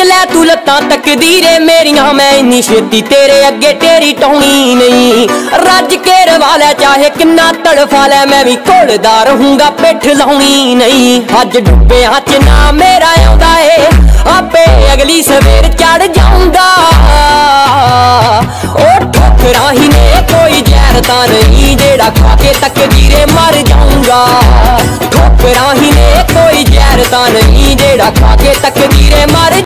ਖਿੱਚ ਲੈ ਤੂੰ ਲੱਤਾਂ ਤਕਦੀਰੇ ਮੇਰੀਆਂ ਮੈਂ ਇੰਨੀ ਛੇਤੀ ਤੇਰੇ ਅੱਗੇ ਤੇਰੀ ਟੌਣੀ ਨਹੀਂ ਰੱਜ ਕੇ ਰਵਾ ਲੈ ਚਾਹੇ ਕਿੰਨਾ ਤੜਫਾ ਲੈ ਮੈਂ ਵੀ ਘੋਲਦਾ ਰਹੂੰਗਾ ਪਿੱਠ ਲਾਉਣੀ ਨਹੀਂ ਅੱਜ ਡੁੱਬਿਆਂ ਚ ਨਾ ਮੇਰਾ ਆਉਂਦਾ ਏ ਆਪੇ ਅਗਲੀ ਸਵੇਰ ਚੜ ਜਾਊਂਗਾ ਉਹ ਠੋਕਰਾਂ ਹੀ ਨੇ ਕੋਈ ਜ਼ਹਿਰ ਤਾਂ ਨਹੀਂ ਜਿਹੜਾ ਖਾ ਕੇ ਤਕਦੀਰੇ ਮਰ ਜਾਊਂਗਾ ਠੋਕਰਾਂ ਹੀ ਨੇ ਕੋਈ ਜ਼ਹਿਰ ਤਾਂ ਨਹੀਂ ਜਿਹੜਾ ਖਾ ਕੇ ਤਕਦੀਰੇ ਮਰ